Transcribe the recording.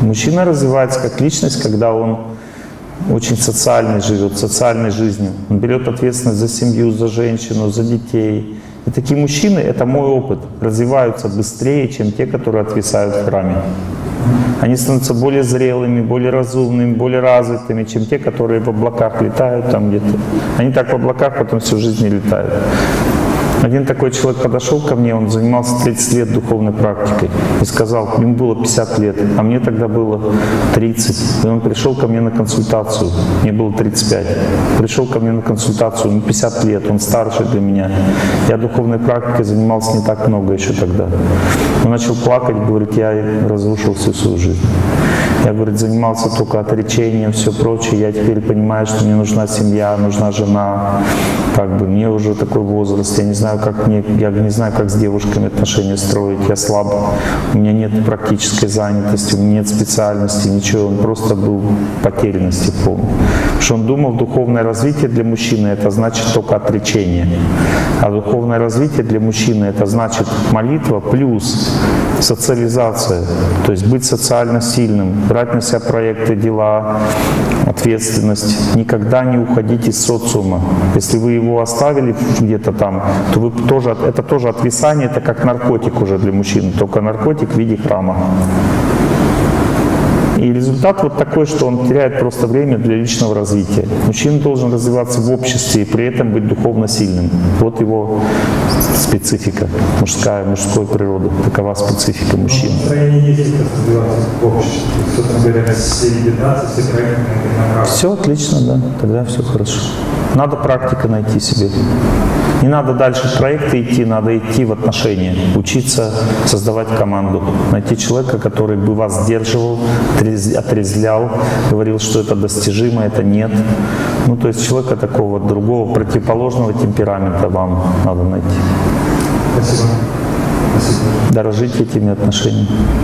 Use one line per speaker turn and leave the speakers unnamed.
Мужчина развивается как личность, когда он очень социальный живет, социальной жизнью. Он берет ответственность за семью, за женщину, за детей. И такие мужчины, это мой опыт, развиваются быстрее, чем те, которые отвисают в храме. Они становятся более зрелыми, более разумными, более развитыми, чем те, которые в облаках летают там где-то. Они так в облаках потом всю жизнь не летают. Один такой человек подошел ко мне, он занимался 30 лет духовной практикой и сказал, ему было 50 лет, а мне тогда было 30. И он пришел ко мне на консультацию, мне было 35. Пришел ко мне на консультацию, ему 50 лет, он старше для меня. Я духовной практикой занимался не так много еще тогда. Он начал плакать, говорит, я разрушил всю свою жизнь. Я, говорит, занимался только отречением, все прочее. Я теперь понимаю, что мне нужна семья, нужна жена. Как бы мне уже такой возраст, я не знаю, как мне, я не знаю, как с девушками отношения строить. Я слаб, у меня нет практической занятости, у меня нет специальности, ничего. Он просто был в потерянности полной. Потому что он думал, духовное развитие для мужчины это значит только отречение. А духовное развитие для мужчины это значит молитва плюс социализация, то есть быть социально сильным, брать на себя проекты, дела, ответственность. Никогда не уходить из социума. Если вы его оставили где-то там, то вы тоже, это тоже отвисание, это как наркотик уже для мужчин, только наркотик в виде храма. И результат вот такой, что он теряет просто время для личного развития. Мужчина должен развиваться в обществе и при этом быть духовно сильным. Вот его специфика, мужская, мужской природы. Такова специфика мужчины.
Настроение есть, как развиваться в обществе. Собственно говоря, на все 19, все проекты на
Все отлично, да, тогда все хорошо. Надо практика найти себе. Не надо дальше проекты идти, надо идти в отношения, учиться создавать команду, найти человека, который бы вас сдерживал, трез- отрезвлял, говорил, что это достижимо, это нет. Ну, то есть человека такого другого, противоположного темперамента вам надо найти.
Спасибо. Спасибо.
Дорожить этими отношениями.